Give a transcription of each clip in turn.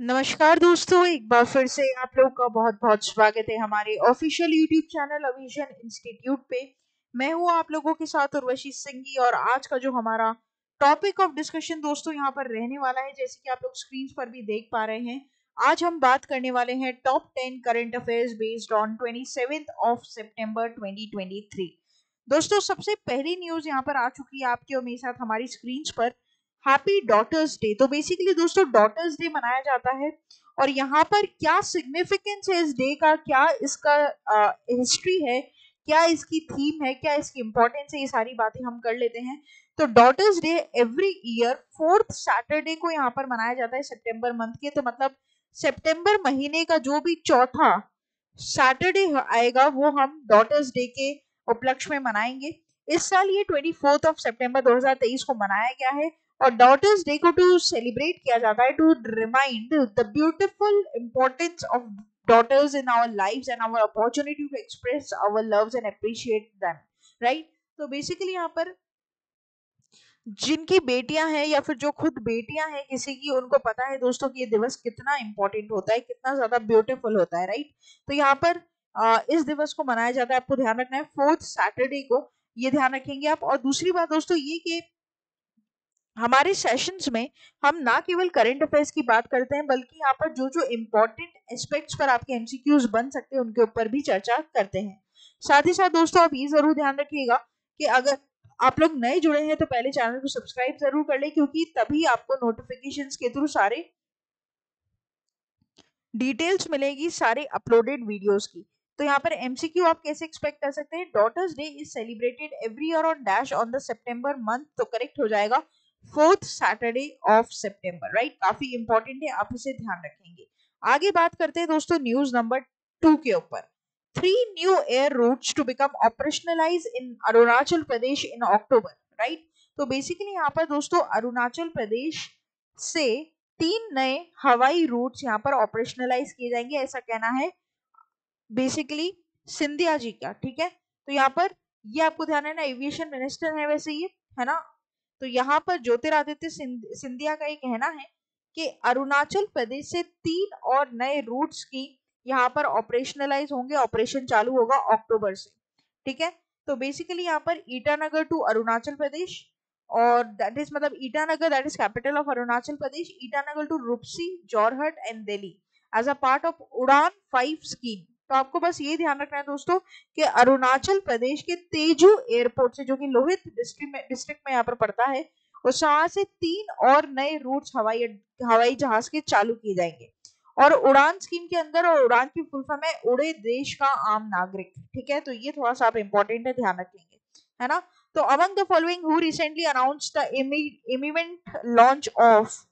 नमस्कार दोस्तों, एक बार फिर से आप लोग का बहुत बहुत स्वागत है हमारे ऑफिशियल यूट्यूब चैनल अविजन इंस्टीट्यूट पे। मैं हूँ आप लोगों के साथ उर्वशी सिंगी और आज का जो हमारा टॉपिक ऑफ़ डिस्कशन दोस्तों यहाँ पर रहने वाला है, जैसे कि आप लोग स्क्रीन पर भी देख पा रहे हैं। आज हम बात करने वाले हैं top ten current affairs based on twenty of September twenty दोस्तों, सबसे पहली न्यूज़ यहाँ पर आ चुकी है आपके और मेरे साथ हमारी स्क्रीन पर। हैप्पी डॉटर्स डे तो बेसिकली दोस्तों डॉटर्स डे मनाया जाता है और यहाँ पर क्या सिग्निफिकेंस है इस डे का? क्या इसका हिस्ट्री है? क्या इसकी थीम है? क्या इसकी इंपॉर्टेंस है? ये सारी बातें हम कर लेते हैं। तो daughters day every year fourth Saturday को यहाँ पर मनाया जाता है सितंबर मंथ के। तो मतलब सितंबर महीने का जो भी चौथा सैटरडे आएगा, वो हम डॉटर्स डे के उपलक्ष्य में मनाएँगे। इस साल ये ट्वेंटी फोर्थ ऑफ़ सेप्टेम्बर 2023 को मनाया गया है। और डॉटर्स डे को टू सेलिब्रेट किया जाता है to remind the beautiful importance of daughters in our lives and our opportunity to express our loves and appreciate them right? तो बेसिकली यहाँ पर जिनकी बेटियाँ हैं या फिर जो खुद बेटियाँ हैं किसी की उनको पता है दोस्तों कि ये दिवस कितना इंपॉर्टेंट होता है कितना ज़्यादा ब्यूटीफुल होता है राइट तो यहाँ पर आ, इस दिवस को मनाया जाता है आपको ध्यान रखना है फोर्थ सैटरडे को ये ध्यान रखेंगे आप। और दूसरी बात दोस्तों ये कि हमारे सेशंस में हम ना केवल करंट अफेयर्स की बात करते हैं, बल्कि यहाँ पर जो जो इम्पोर्टेंट एस्पेक्ट्स पर आपके एमसीक्यूज बन सकते हैं, उनके ऊपर भी चर्चा करते हैं। साथ ही साथ दोस्तों, आप ये ज़रूर ध्यान रखिएगा कि अगर आप लोग नए जुड़े हैं तो पहले चैनल को सब्सक्राइब ज़रूर कर ले, क्योंकि तभी आपको नोटिफिकेशन के थ्रू सारे डिटेल्स मिलेगी, सारे अपलोडेड वीडियोस की। तो यहाँ पर एमसीक्यू आप कैसे एक्सपेक्ट कर सकते हैं? Daughters day is celebrated every year on dash on the September month तो करेक्ट हो जाएगा। Fourth Saturday of September right काफ़ी इंपॉर्टेंट है, आप इसे ध्यान रखेंगे। आगे बात करते हैं दोस्तों न्यूज़ नंबर टू के ऊपर। Three new air routes to become operationalise in Arunachal Pradesh in October right तो बेसिकली यहाँ पर दोस्तों अरुणाचल प्रदेश से तीन नए हवाई रूट्स यहाँ पर ऑपरेशनलाइज किए जाएँगे, ऐसा कहना है। बेसिकली सिंधिया जी का, ठीक है? तो यहाँ पर ये आपको ध्यान है ना एविएशन मिनिस्टर है वैसे ये, है ना? तो यहाँ पर ज्योतिरादित्य सिंधिया का ये कहना है कि अरुणाचल प्रदेश से तीन और नए रूट्स की यहाँ पर ऑपरेशनलाइज होंगे, ऑपरेशन चालू होगा अक्टूबर से। ठीक है? तो बेसिकली यहाँ पर ईटानगर टू अरुणाचल प्रदेश और दैट इज़ मतलब Itanagar that is capital of Arunachal Pradesh, Itanagar to Rupsi, Jorhat and Delhi. As a part of UDAN five scheme तो आपको बस ये ध्यान रखना है दोस्तों कि अरुणाचल प्रदेश के तेजू एयरपोर्ट से जो कि लोहित डिस्ट्रिक्ट में डिस्ट्रिक्ट में यहाँ पर पड़ता है उस वहाँ से तीन और नए रूट्स हवाई हवाई जहाज़ के चालू किए जाएँगे। और उड़ान स्कीम के अंदर और उड़ान की फुल फॉर्म है उड़े देश का आम नागरिक, ठीक है? तो ये थोड़ा सा आप इम्पोर्टेंट है, ध्यान रखेंगे, है ना? तो among the following who recently announce the imminent launch of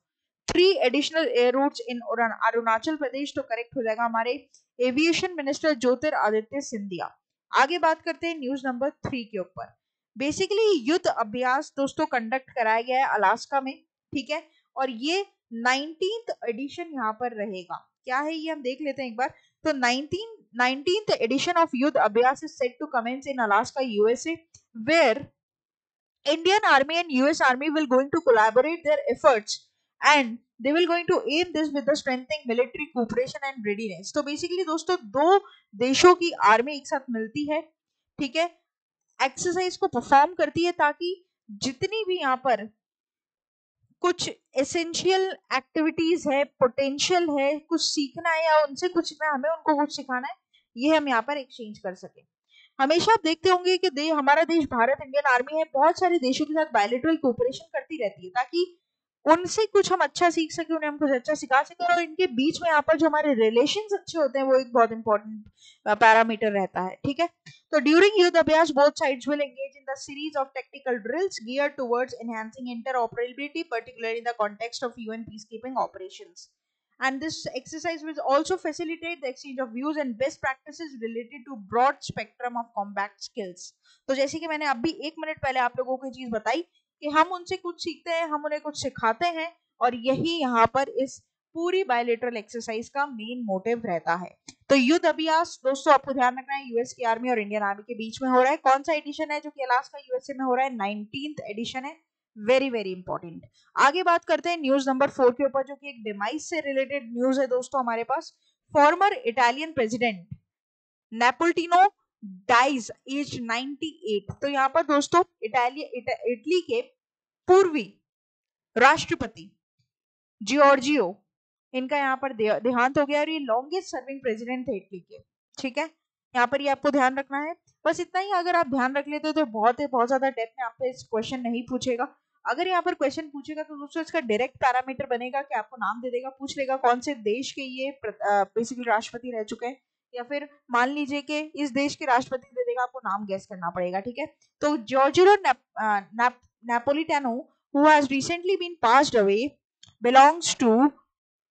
three additional air route in Arunachal Pradesh तो करेक्ट हो जाएगा हमारे aviation minister Jyotiraditya Scindia आगे बात करते हैं न्यूज़ नंबर थ्री के ऊपर। बेसिकली युद्ध अभ्यास दोस्तों कंडक्ट कराया गया है अलास्का में, ठीक है? और ये नाइनटीन एडिशन यहाँ पर रहेगा। क्या है ये हम देख लेते हैं एक बार। तो nineteen nineteen edition of Yudh Abhyas is set to commence in Alaska USA where Indian army and US army will going to collaborate their efforts and they will going to aim this with the strengthening military cooperation and readiness. तो basically दोस्तों दो देशों की army एक साथ मिलती है ठीक है? एक्सरसाइज को परफॉर्म करती है ताकि जितनी भी यहाँ पर कुछ एसेंशियल एक्टिविटीज़ है पोटेंशियल है कुछ सीखना है या उनसे कुछ ना हमें उनको कुछ सिखाना है ये हम यहाँ पर एक्सचेंज कर सके। हमेशा आप देखते होंगे कि दे, हमारा देश भारत इंडियन आर्मी है बहुत सारे देशों के साथ बायोलिट्रल कोऑपरेशन करती रहती है ताकि उनसे कुछ हम अच्छा सीख सके, उन्हें हम कुछ अच्छा सिखा सके और इनके बीच में यहाँ पर जो हमारे रिलेशन अच्छे होते हैं, वो एक बहुत इंपॉर्टेंट पैरामीटर रहता है, ठीक है? तो during Yudh Abhyas both sides will engage in the series of technical drills gear towards enhancing interoperability particularly in the context of UN peacekeeping operations and this exercise will also facilitate the exchange of views and best practices related to broad spectrum of combat skills. तो जैसे कि मैंने अभी एक minute पहले आप लोगों को चीज़ बताई कि हम उनसे कुछ सीखते हैं, हम उन्हें कुछ सिखाते हैं और यही यहाँ पर इस पूरी बायोलेटरल एक्सरसाइज का मेन मोटिव रहता है। तो युद्ध अभ्यास दोस्तों आपको ध्यान रखना है यूएस की आर्मी और इंडियन आर्मी के बीच में हो रहा है। कौन सा एडिशन है जो कि अलास्का यूएसए में हो रहा है? नाइनटीन एडिशन है। वेरी वेरी इंपॉर्टेंट आगे बात करते हैं न्यूज़ नंबर फोर के ऊपर, जो कि एक डिमाइस से रिलेटेड न्यूज़ है दोस्तों हमारे पास। Former Italian president Napolitano dies age 98 तो यहाँ पर दोस्तों इटाली इटली के पूर्वी राष्ट्रपति जियोर्जियो इनका यहाँ पर देहांत हो गया और ये लॉन्गेस्ट सर्विंग प्रेसिडेंट थे इटली के, ठीक है? यहाँ पर ये आपको ध्यान रखना है। बस इतना ही, अगर आप ध्यान रख लेते हो तो बहुत है, बहुत ज़्यादा डेप्थ में आपसे इस क्वेश्चन नहीं पूछेगा। अगर यहाँ पर क्वेश्चन पूछेगा तो दोस्तों, इसका डायरेक्ट पैरामीटर बनेगा कि आपको नाम दे देगा, पूछ लेगा कौन से देश के ये बेसिकली राष्ट्रपति रह चुके हैं। या फिर मान लीजिए कि इस देश के राष्ट्रपति दे देगा, आपको नाम गैस करना पड़ेगा, ठीक है? तो Giorgio Napolitano has recently been passed away belongs to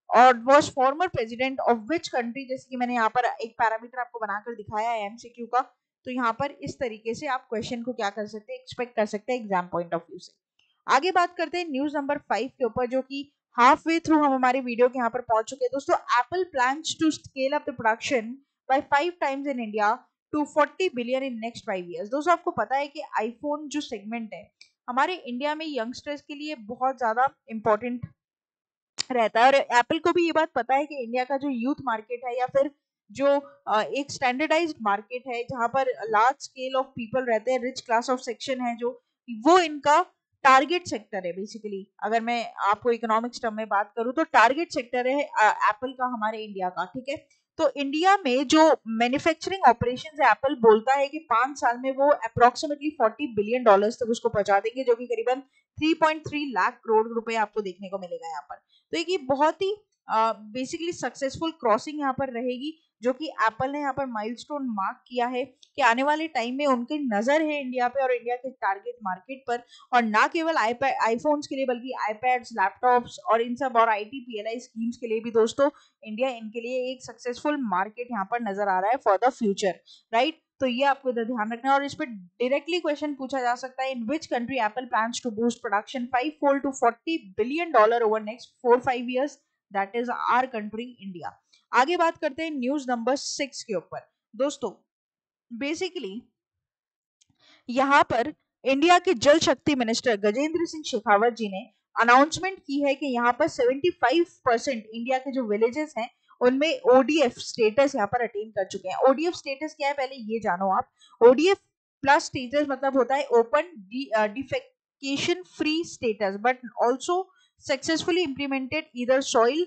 और was former president of which country जैसे कि मैंने यहाँ पर एक पैरामीटर आपको बनाकर दिखाया है एमसीक्यू का तो यहाँ पर इस तरीके से आप क्वेश्चन को क्या कर सकते हैं एक्सपेक्ट कर सकते हैं एग्ज़ाम पॉइंट ऑफ़ व्यू से। आगे बात करते हैं न्यूज़ नंबर फाइव के ऊपर, जो कि हाफ़ वे थ्रू हम हमारे वीडियो के यहाँ पर पहुँच चुके हैं। दोस्तों Apple plan to scale up the production by five times in India to forty billion in next five years दोस्तों, आपको पता है कि आईफोन जो सेगमेंट है, हमारे इंडिया में यंगस्टर्स के लिए बहुत ज़्यादा इंपॉर्टेंट रहता है। और एप्पल को भी ये बात पता है कि इंडिया का जो यूथ मार्केट है या फिर जो एक स्टैंडर्डाइज्ड मार्केट है, जहाँ पर लार्ज स्केल ऑफ़ पीपल रहते हैं रिच क्लास ऑफ़ सेक्शन है जो, वो इनका टारगेट सेक्टर है बेसिकली अगर मैं आपको इकोनॉमिक्स टर्म में बात करूँ तो टारगेट सेक्टर है एप्पल का, हमारे इंडिया का, ठीक है? तो इंडिया में जो मैन्युफैक्चरिंग ऑपरेशन है एप्पल बोलता है कि पाँच साल में वो अप्रोक्सीमेटली 40 बिलियन डॉलर्स तक उसको पहुँचा देंगे, जो कि करीबन 3.3 लाख करोड़ रुपए आपको देखने को मिलेगा यहाँ पर। तो एक ये बहुत ही बेसिकली सक्सेसफुल क्रॉसिंग यहाँ पर रहेगी, जो कि एप्पल ने यहाँ पर माइलस्टोन मार्क किया है कि आने वाले टाइम में उनकी नज़र है इंडिया पे और इंडिया के टारगेट मार्केट पर और ना केवल आईफोन्स के लिए बल्कि आईपैड्स लैपटॉप्स और इन सब और आई टी पीएलआई स्कीम्स के लिए भी दोस्तों इंडिया इनके लिए एक सक्सेसफुल मार्केट यहाँ पर नज़र आ रहा है फॉर द फ्यूचर राइट तो ये आपको इधर ध्यान रखना है और इस पर डायरेक्टली क्वेश्चन पूछा जा सकता है in which country Apple plan to boost production five fold to forty billion dollar over next four five years that is our country India आगे बात करते हैं न्यूज़ नंबर सिक्स के ऊपर। दोस्तों बेसिकली यहाँ पर इंडिया के जल शक्ति मिनिस्टर गजेंद्र सिंह शेखावत जी ने अनाउंसमेंट की है कि यहाँ पर 75 परसेंट इंडिया के जो विलेजेस हैं, उनमें ओडीएफ स्टेटस यहाँ पर अटेन कर चुके हैं। ओडीएफ स्टेटस क्या है? पहले ये जानो आप। ओडीएफ प्लस स्टेटस मतलब होता है open defecation free status but also successfully implemented इधर सॉइल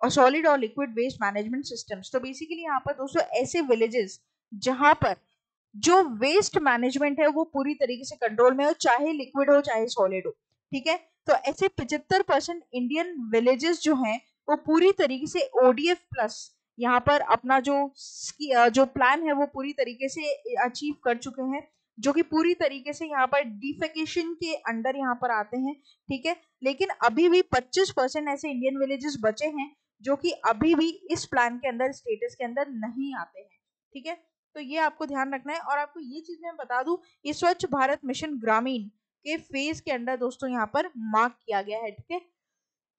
और सॉलिड और लिक्विड वेस्ट मैनेजमेंट सिस्टम्स तो बेसिकली यहाँ पर दोस्तों ऐसे विलेजेस जहाँ पर जो वेस्ट मैनेजमेंट है वो पूरी तरीके से कंट्रोल में हो, चाहे लिक्विड हो, चाहे सॉलिड हो, ठीक है? तो ऐसे पिछहत्तर परसेंट इंडियन विलेजेस जो हैं, वो पूरी तरीके से ओडीएफ प्लस यहाँ पर अपना जो जो प्लान है वो पूरी तरीके से अचीव कर चुके हैं, जो कि पूरी तरीके से यहाँ पर डिफेकेशन के अंडर यहाँ पर आते हैं, ठीक है? लेकिन अभी भी 25 परसेंट ऐसे इंडियन विलेजेस बचे हैं, जो कि अभी भी इस प्लान के अंदर स्टेटस के अंदर नहीं आते हैं। ठीक है? तो ये आपको ध्यान रखना है और आपको ये चीज़ मैं बता दूँ, ये स्वच्छ भारत मिशन ग्रामीण के फ़ेज़ के अंदर दोस्तों यहाँ पर मार्क किया गया है, ठीक है?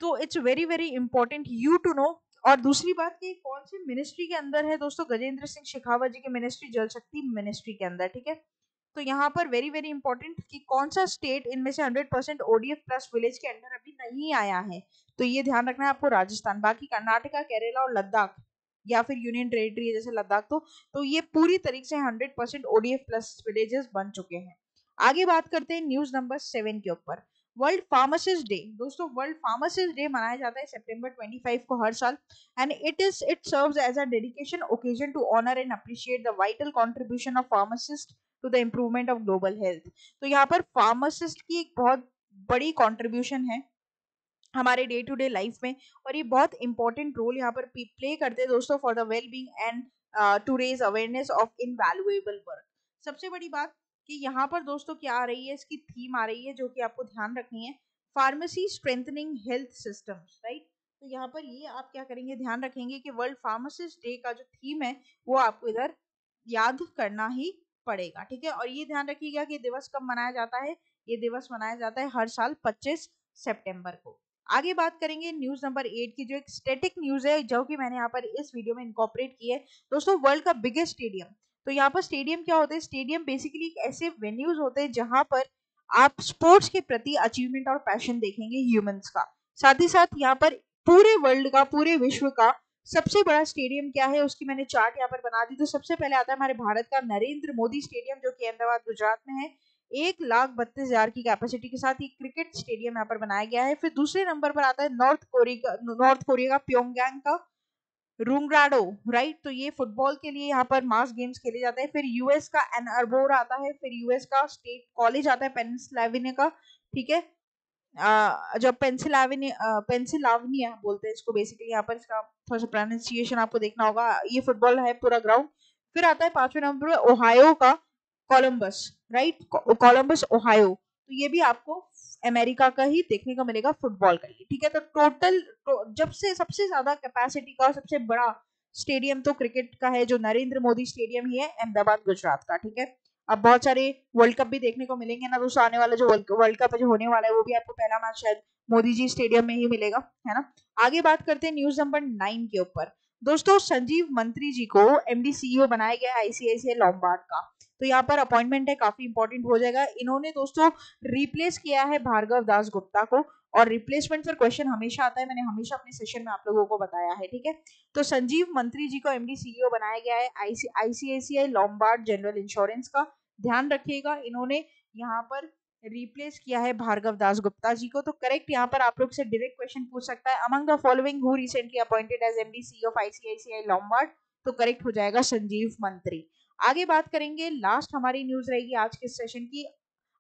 तो it's very very important you to know और दूसरी बात कि कौन सी मिनिस्ट्री के अंदर है दोस्तों? गजेंद्र सिंह शेखावत जी के मिनिस्ट्री जल शक्ति मिनिस्ट्री के अंदर, ठीक है? तो यहाँ पर वेरी वेरी इंपॉर्टेंट कि कौन सा स्टेट इनमें से 100 परसेंट ओडीएफ प्लस विलेज के अंदर अभी नहीं आया है। तो ये ध्यान रखना है आपको राजस्थान, बाकी कर्नाटका, केरला और लद्दाख या फिर यूनियन टेरिटरी जैसे लद्दाख तो तो ये पूरी तरीके से hundred percent ODF plus villages बन चुके हैं। आगे बात करते हैं न्यूज़ नंबर सेवन के ऊपर। वर्ल्ड फार्मासिस्ट डे दोस्तों वर्ल्ड फार्मासिस्ट डे मनाया जाता है सितंबर 25 को हर साल। And it is it serves as a dedication occasion to honour and appreciate the vital contribution of pharmacist to the improvement of global health तो यहाँ पर फार्मासिस्ट की एक बहुत बड़ी कॉन्ट्रीब्यूशन है हमारे डे टू डे लाइफ में और ये बहुत इंपॉर्टेंट रोल यहाँ पर प्ले करते हैं दोस्तों for the well being and to raise awareness of invaluable work सबसे बड़ी बात कि यहाँ पर दोस्तों क्या आ रही है, इसकी थीम आ रही है जो कि आपको ध्यान रखनी है pharmacy strengthening health systems right तो यहाँ पर ये आप क्या करेंगे, ध्यान रखेंगे कि वर्ल्ड फार्मासिस्ट डे का जो थीम है वो आपको इधर याद करना ही पड़ेगा, ठीक है? और ये ध्यान रखिएगा कि दिवस कब मनाया जाता है? ये दिवस मनाया जाता है हर साल 25 सितंबर को। आगे बात करेंगे न्यूज़ नंबर एट की, जो एक स्टेटिक न्यूज़ है, जो कि मैंने यहाँ पर इस वीडियो में इनकॉपरेट की है। दोस्तों वर्ल्ड का बिगेस्ट स्टेडियम तो यहाँ पर स्टेडियम क्या होता है? स्टेडियम बेसिकली ऐसे वेन्यूज होते हैं, जहाँ पर आप स्पोर्ट्स के प्रति अचीवमेंट और पैशन देखेंगे ह्यूमंस का। साथ ही साथ यहाँ पर पूरे वर्ल्ड का, पूरे विश्व का सबसे बड़ा स्टेडियम क्या है उसकी मैंने चार्ट यहाँ पर बना दी। तो सबसे पहले आता है हमारे भारत का नरेंद्र मोदी स्टेडियम, जो कि अहमदाबाद, गुजरात में है। एक लाख बत्तीस हज़ार की कैपेसिटी के साथ ही क्रिकेट स्टेडियम यहाँ पर बनाया गया है। फिर दूसरे नंबर पर आता है नॉर्थ कोरिया नॉर्थ कोरिया का प्योंगयांग का रूंगराडो राइट तो ये फुटबॉल के लिए यहाँ पर मास गेम्स खेले जाते हैं। फिर यूएस का एन अर्बोर आता है। फिर यूएस का स्टेट कॉलेज आता है पेंसिल्वेनिया का, ठीक है? जब पेंसिल्वेनिया पेंसिल्वेनिया बोलते हैं इसको बेसिकली यहाँ पर इसका थोड़ा सा प्रोनाउंसिएशन आपको देखना होगा। ये फुटबॉल है पूरा ग्राउंड फिर आता है पाँचवें नंबर पर ओहायो का कोलम्बस राइट कोलम्बस ओहायो तो ये भी आपको अमेरिका का ही देखने को मिलेगा फुटबॉल का ही। ठीक है तो टोटल तो जब से सबसे ज़्यादा कैपेसिटी का सबसे बड़ा स्टेडियम तो क्रिकेट का है, जो नरेंद्र मोदी स्टेडियम ही है, अहमदाबाद, गुजरात का, ठीक है? अब बहुत सारे वर्ल्ड कप भी देखने को मिलेंगे ना दोस्तों आने वाला जो वर्ल्ड कप जो होने वाला है, वो भी आपको पहला मैच शायद मोदी जी स्टेडियम में ही मिलेगा, है ना? आगे बात करते हैं न्यूज़ नंबर नाइन के ऊपर। दोस्तों, संजीव मंत्री जी को एमडी सीईओ बनाया गया है आईसीआईसीआई लॉम्बार्ड का। तो यहाँ पर अपॉइंटमेंट है, काफ़ी इंपॉर्टेंट हो जाएगा। इन्होंने दोस्तों रिप्लेस किया है भार्गव दास गुप्ता को, और रिप्लेसमेंट पर क्वेश्चन हमेशा आता है, मैंने हमेशा अपने सेशन में आप लोगों को बताया है, ठीक है? तो संजीव मंत्री जी को एमडी सीईओ बनाया गया है आईसीआईसीआई लॉम्बार्ड जनरल इंश्योरेंस का ध्यान रखिएगा, इन्होंने यहाँ पर रिप्लेस किया है भार्गव दास गुप्ता जी को तो करेक्ट यहाँ पर आप लोग से डायरेक्ट क्वेश्चन पूछ सकता है। Among the following who recently appointed as MD CEO of ICICI Lombard तो करेक्ट हो जाएगा संजीव मंत्री। आगे बात करेंगे लास्ट हमारी न्यूज़ रहेगी आज के सेशन की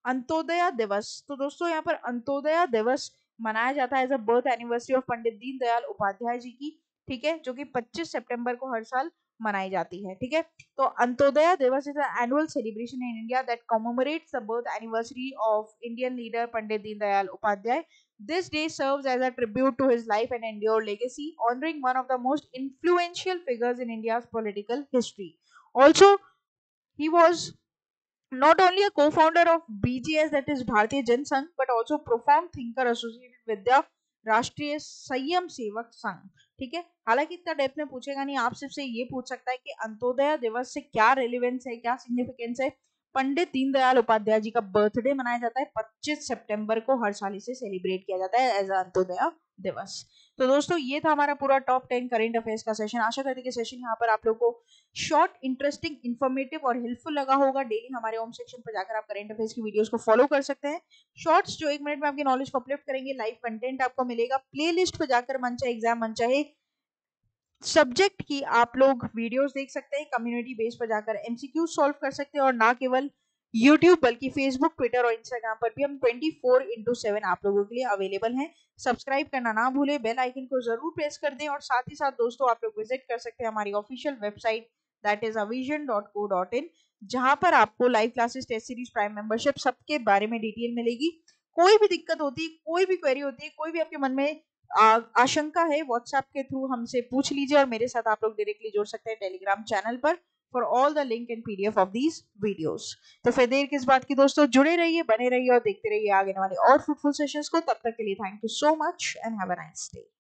अंतोदया दिवस। तो दोस्तों, यहाँ पर अंतोदया दिवस मनाया जाता है as a birth anniversary of Pandit Deendayal Upadhyaya ji की, ठीक है? जो कि 25 सितंबर को हर साल मनाई जाती है, ठीक है? तो Antyodaya Diwas is annual celebration in India that commemorates the birth anniversary of Indian leader Pandit Deendayal Upadhyaya this day serves as a tribute to his life and endure legacy honouring one of the most influential figures in India's political history also he was not only a co-founder of BJS that is Bharatiya Jana Sangh but also profound thinker associated with the Rashtriya Swayamsevak संघ ठीक है? हालाँकि इतना Depp में पूछेगा नहीं, आप सिर्फ़ से ये पूछ सकता है कि अंतोदय दिवस से क्या रेलिवेंस है, क्या सिग्निफिकेंस है? पंडित दीनदयाल उपाध्याय जी का बर्थडे मनाया जाता है 25 सितंबर को हर साल इसे सेलिब्रेट किया जाता है एज अंत्योदय दिवस। तो दोस्तों, ये था हमारा पूरा टॉप टेन करेंट अफेयर्स का सेशन आशा करते कि सेशन यहाँ पर आप लोग को शॉर्ट इंटरेस्टिंग इन्फॉर्मेटिव और हेल्पफुल लगा होगा। डेली हमारे होम सेक्शन पर जाकर आप करेंट अफेयर्स की वीडियोस को फॉलो कर सकते हैं। शॉर्ट्स जो एक मिनट में आपकी नॉलेज को अपलिफ्ट करेंगे लाइव कंटेंट आपको मिलेगा। प्ले लिस्ट पर जाकर मन चाहे एग्ज़ाम मन चाहे सब्जेक्ट की आप लोग वीडियोस देख सकते हैं। कम्युनिटी बेस पर जाकर एमसीक्यू सॉल्व कर सकते हैं और ना केवल यूट्यूब बल्कि फेसबुक ट्विटर और इंस्टाग्राम पर भी हम 24 फोर इंटू आप लोगों के लिए अवेलेबल हैं। सब्सक्राइब करना ना भूले बेल आइकन को ज़रूर प्रेस कर दें और साथ ही साथ दोस्तों आप लोग विज़िट कर सकते हैं हमारी ऑफिशियल वेबसाइट दैट इज़ अविजन डॉट को डॉट इन जहाँ पर आपको live classes test series prime membership सबके बारे में डिटेल मिलेगी। कोई भी दिक्कत होती है कोई भी क्वेरी होती है कोई भी आपके मन में आशंका है व्हाट्सएप के थ्रू हमसे पूछ लीजिए और मेरे साथ आप लोग डायरेक्टली जोड़ सकते हैं टेलीग्राम चैनल पर। For all the link and PDF of these videos तो फिर देर किस बात की दोस्तों? जुड़े रहिए, बने रहिए और देखते रहिए आगे वाले और फ्रूटफुल सेशंस को। तब तक के लिए thank you so much and have a nice day